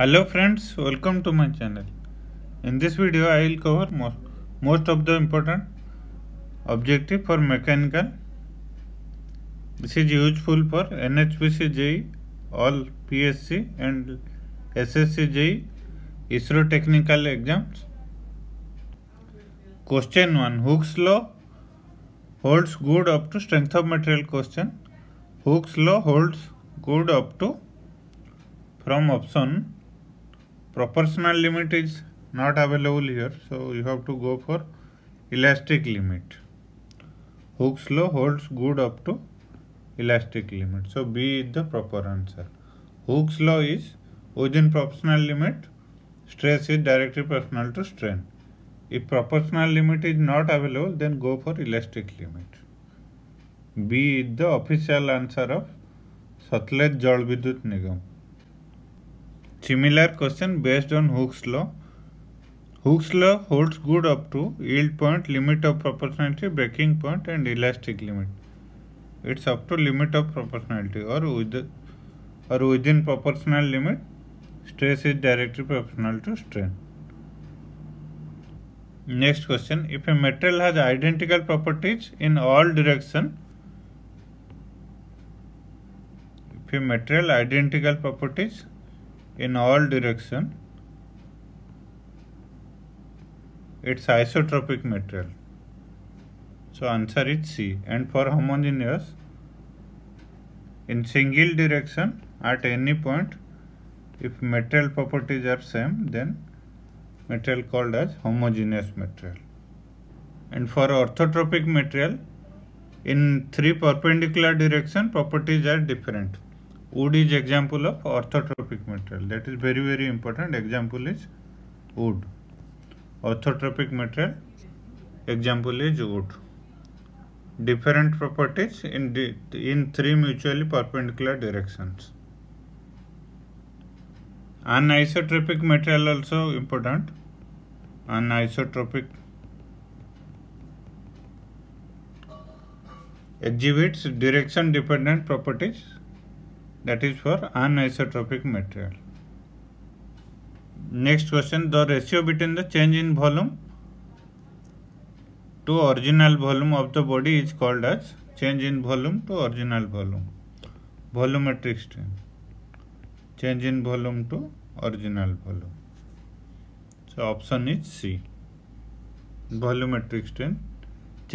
Hello friends, welcome to my channel. In this video I will cover most, most of the important objective for mechanical. This is useful for NHPC JE, all PSC and SSC JE, ISRO technical exams. Question 1. Hooke's law holds good up to strength of material question. Hooke's law holds good up to from option proportional limit is not available here so you have to go for elastic limit Hooke's law holds good up to elastic limit so B is the proper answer Hooke's law is within proportional limit stress is directly proportional to strain if proportional limit is not available then go for elastic limit B is the official answer of Satlet Jal Vidut Nigam Similar question based on Hooke's law. Hooke's law holds good up to yield point, limit of proportionality, breaking point and elastic limit. It's up to limit of proportionality or, with, or within proportional limit, stress is directly proportional to strain. Next question. If a metal has identical properties in all direction, if a material identical properties in all direction it's isotropic material so answer is C and for homogeneous in single direction at any point if material properties are same then material called as homogeneous material and for orthotropic material in three perpendicular direction properties are different Wood is example of orthotropic material. That is very very important. Example is wood. Orthotropic material. Example is wood. Different properties in in three mutually perpendicular directions. Anisotropic material also important. Anisotropic exhibits direction dependent properties that is for anisotropic material. Next question, the ratio between the change in volume to original volume of the body is called as change in volume to original volume, volumetric strain, change in volume to original volume. So option is C, volumetric strain,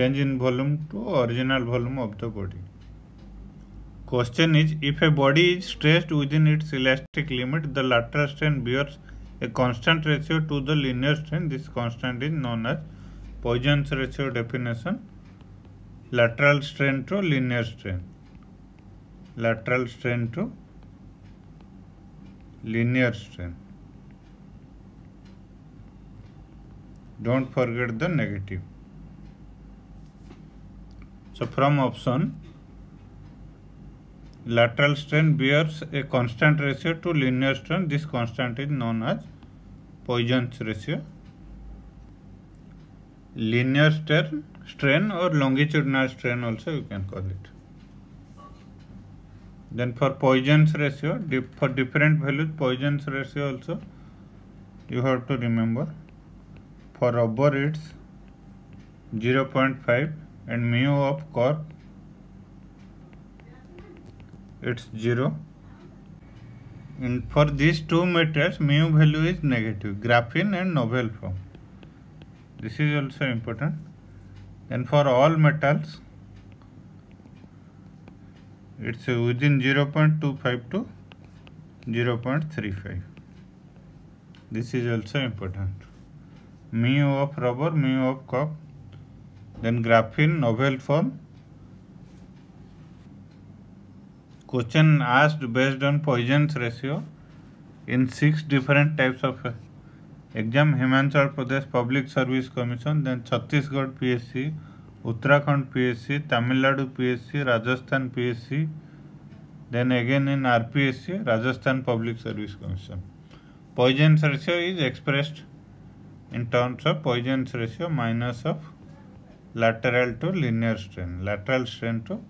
change in volume to original volume of the body. Question is, if a body is stressed within its elastic limit, the lateral strain bears a constant ratio to the linear strain. This constant is known as Poisson's ratio definition. Lateral strain to linear strain. Lateral strain to linear strain. Don't forget the negative. So from option lateral strain bears a constant ratio to linear strain. This constant is known as Poisson's ratio. Linear strain, strain or longitudinal strain also you can call it. Then for Poisson's ratio, for different values Poisson's ratio also you have to remember. For rubber it's 0.5 and mu of cork it's 0 and for these two metals mu value is negative graphene and noble form this is also important and for all metals it's within 0 0.25 to 0 0.35 this is also important mu of rubber mu of copper then graphene noble form question asked based on Poisson's ratio in six different types of exam Himachal Pradesh Public Service Commission, then Chhattisgarh PSC, Uttarakhand PSC, Tamil Nadu PSC, Rajasthan PSC, then again in RPSC, Rajasthan Public Service Commission. Poisson's ratio is expressed in terms of Poisson's ratio minus of lateral to linear strain, lateral strain to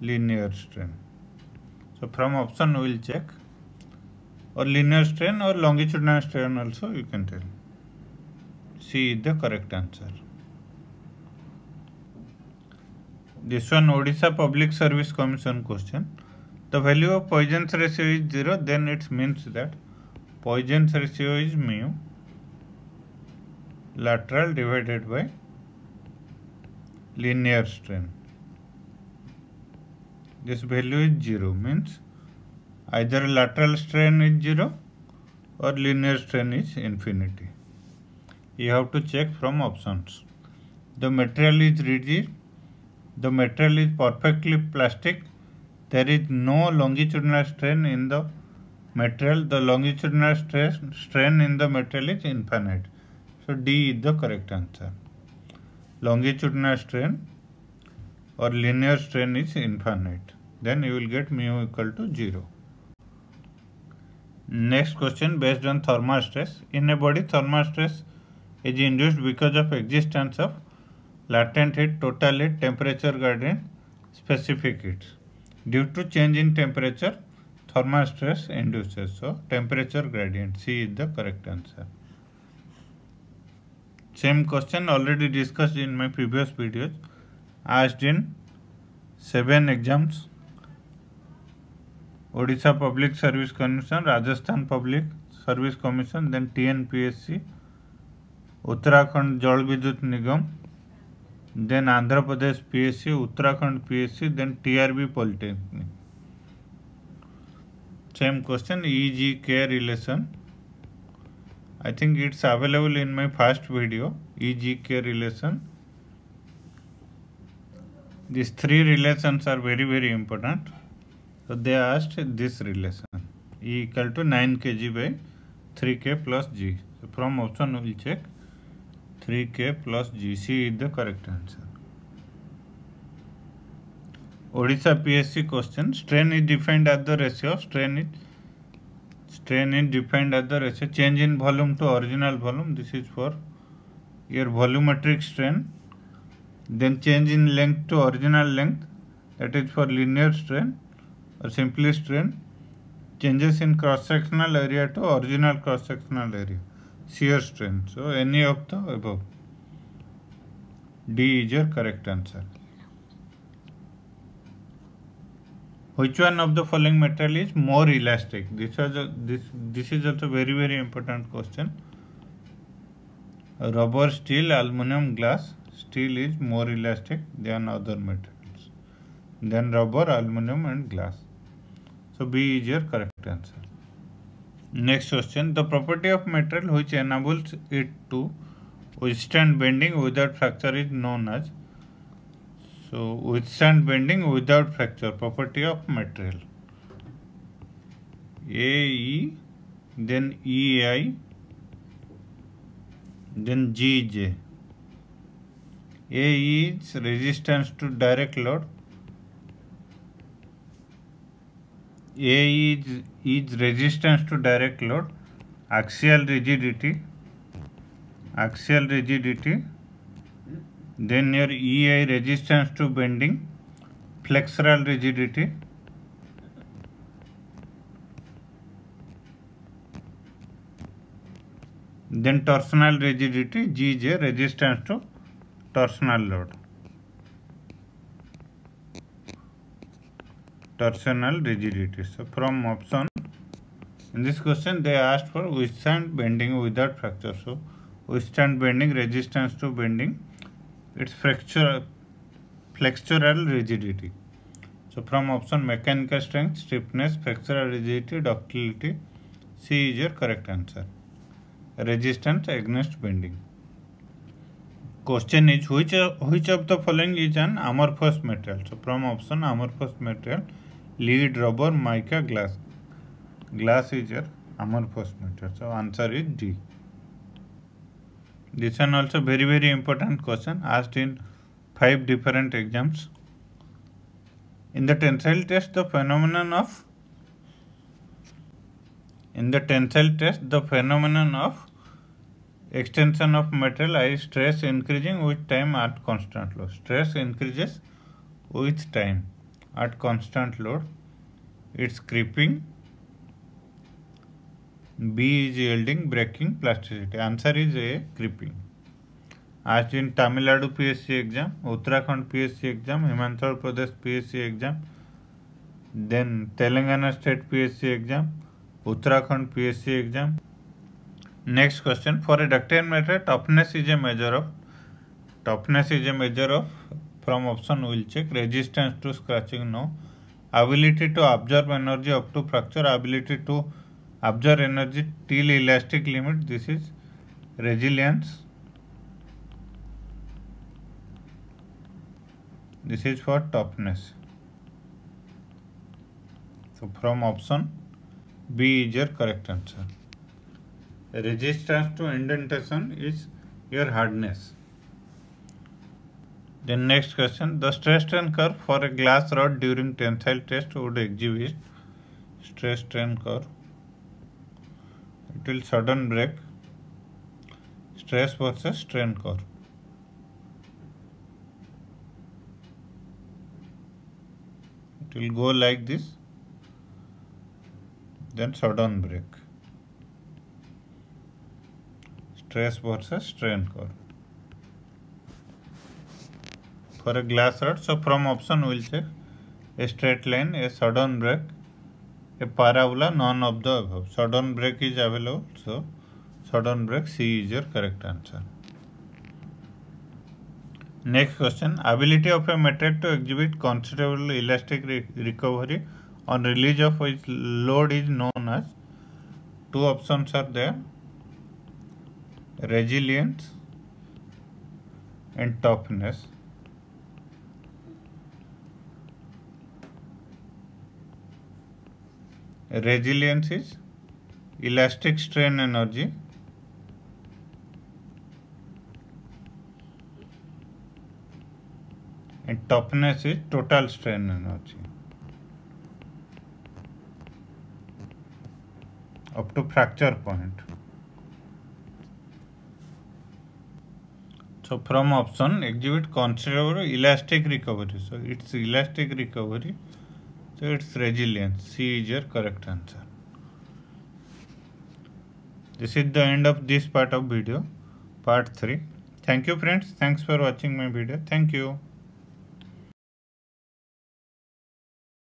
linear strain. So from option we will check or linear strain or longitudinal strain also you can tell. C is the correct answer. This one Odisha Public Service Commission question. The value of Poisson's ratio is 0 then it means that Poisson's ratio is mu lateral divided by linear strain. this value is 0 means either lateral strain is 0 or linear strain is infinity. You have to check from options. The material is rigid, the material is perfectly plastic, there is no longitudinal strain in the material, the longitudinal strain, strain in the material is infinite. So D is the correct answer. Longitudinal strain or linear strain is infinite. Then you will get mu equal to 0. Next question based on thermal stress. In a body thermal stress is induced because of existence of latent heat, total heat, temperature gradient, specific heat. Due to change in temperature, thermal stress induces. So, temperature gradient C is the correct answer. Same question already discussed in my previous videos. asked in seven exams Odisha Public Service Commission, Rajasthan Public Service Commission, then TNPSC, Uttarakhand Jal Vidyut Nigam, then Andhra Pradesh PSC, Uttarakhand PSC, then TRB Polytechnic. Same question EGK relation. I think it's available in my first video EGK relation. these three relations are very very important so they asked this relation e equal to 9 kg by 3k plus g so from option we check 3k plus g c is the correct answer odisha psc question strain is defined as the ratio strain is strain is defined as the ratio change in volume to original volume this is for your volumetric strain then change in length to original length that is for linear strain or simply strain changes in cross-sectional area to original cross-sectional area shear strain so any of the above D is your correct answer which one of the following metal is more elastic this was a, this this is also very very important question rubber steel aluminum glass Steel is more elastic than other materials than rubber, aluminum and glass. So B is your correct answer. Next question. The property of material which enables it to withstand bending without fracture is known as. So withstand bending without fracture. Property of material. AE then EI then GJ. A is resistance to direct load. A is, is resistance to direct load, axial rigidity, axial rigidity, then your EI resistance to bending, flexural rigidity, then torsional rigidity, G is resistance to torsional rigidity. So from option, in this question they asked for withstand bending without fracture. So withstand bending, resistance to bending, its fracture, flexural rigidity. So from option mechanical strength, stiffness, flexural rigidity, ductility, C is your correct answer. Resistance against bending. Question is which of the following is an amorphous material? So from option amorphous material, lead, rubber, mica, glass. Glass is your amorphous material. So answer is D. This one also very important question asked in 5 different exams. In the tensile test, the phenomenon of extension of material I stress increasing with time at constant load. Stress increases with time at constant load. It's creeping. B is yielding, breaking, plasticity. Answer is A, creeping. as in Tamil Nadu PSC exam, Uttarakhand PSC exam, Himachal Pradesh PSC exam, then Telangana state PSC exam, Uttarakhand PSC exam, Next question, for a ductile matter, toughness is a measure of, from option we will check, resistance to scratching, no, ability to absorb energy up to fracture, ability to absorb energy till elastic limit, this is resilience, this is for toughness. So from option B is your correct answer resistance to indentation is your hardness. Then next question, the stress strain curve for a glass rod during tensile test would exhibit stress strain curve. It will sudden break, stress versus strain curve. It will go like this, then sudden break. stress versus strain curve for a glass rod so from option we'll check a straight line a sudden break a parabola none of the above sudden break is available so sudden break c is your correct answer next question ability of a material to exhibit considerable elastic re recovery on release of which load is known as two options are there resilience and toughness resilience is elastic strain energy and toughness is total strain energy up to fracture point So from option exhibit considerable elastic recovery. So it's elastic recovery. So it's resilience. C is your correct answer. This is the end of this part of video, part 3. Thank you friends. Thanks for watching my video. Thank you.